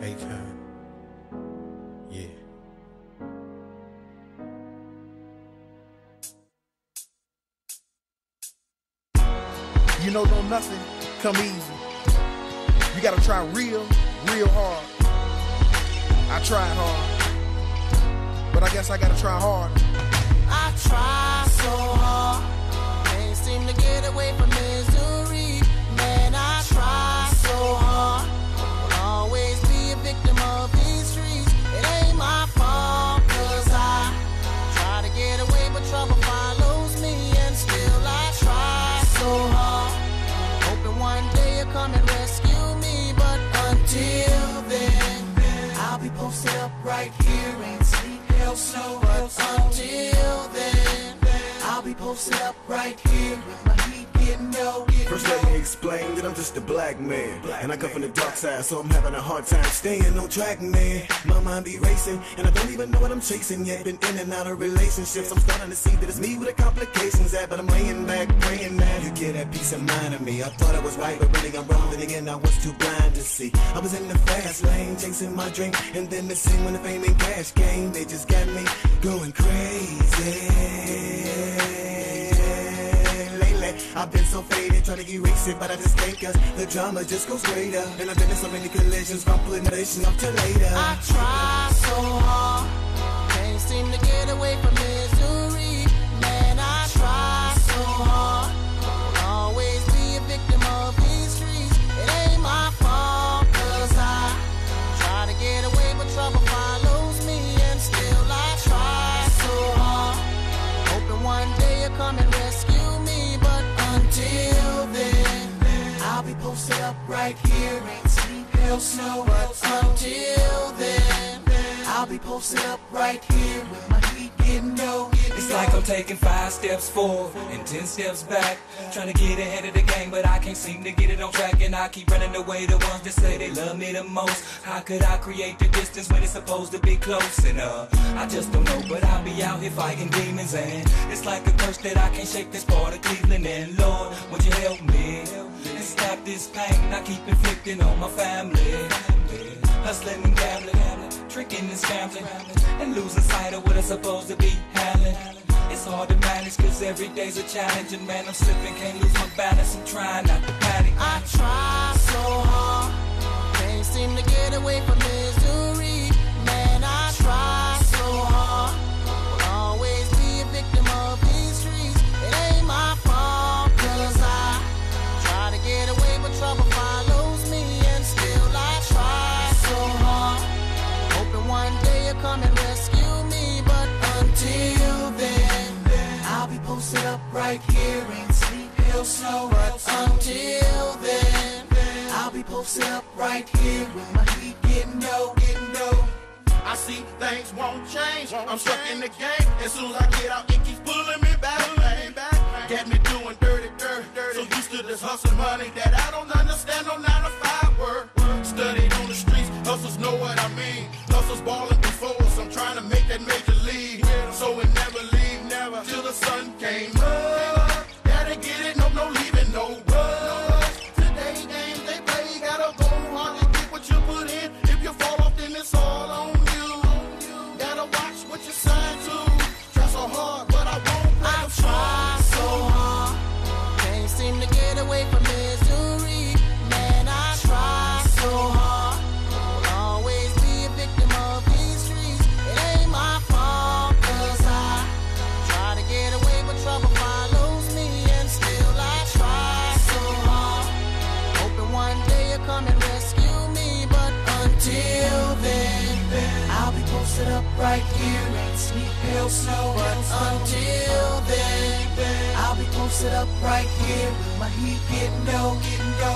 Akon. Yeah. You know, don't nothing come easy. You gotta try real, real hard. I tried hard, but I guess I gotta try harder. But until then, I'll be posted up right here First let me explain that I'm just a black man And I come from the dark side so I'm having a hard time staying on track man. My mind be racing and I don't even know what I'm chasing yet. Been in and out of relationships. I'm starting to see that it's me with the complications at But I'm laying back praying now You get that peace of mind of me. I thought I was right but really I'm wrong Then again I was too blind to see. I was in the fast lane chasing my dream And then the scene when the fame and cash came They just got me going crazy. I've been so faded, trying to erase it, but I just can't cause the drama just goes greater. And I've been in so many collisions, nation up to later. I try so hard, Posted up right here and sleep hell snow. But until then, I'll be posted up right here with my heat getting getting It's like I'm taking five steps forward and ten steps back. Trying to get ahead of the game, but I can't seem to get it on track. And I keep running away the ones that say they love me the most. How could I create the distance when it's supposed to be close? And uh, I just don't know, but I'll be out here fighting demons. And it's like a curse that I can't shake this part of Cleveland. And Lord, would you help me? This pain I keep inflicting on my family. Hustling and gambling, tricking and scambling, and losing sight of what I'm supposed to be handling. It's hard to manage cause every day's a challenge and man I'm slipping, can't lose my balance, I'm trying not to panic. I try so hard, can't seem to get away from misery. I'll be up right here and sleep hell snow. But until then, I'll be posted up right here with my heat getting low, getting low. I see things won't change. I'm stuck in the game. As soon as I get out, it keeps pulling me back. Pulling me back. Got me doing dirty, dirty, dirty. So used to this hustling money that I don't understand. No nine to five work. Studied on the streets, hustles know what I mean. Hustles balling before us. I'm trying to make that major league. So we never leave, never till the sun Posted up right here and sleep hell snow. But until then, I'll be posted up right here with my heat getting low, getting low.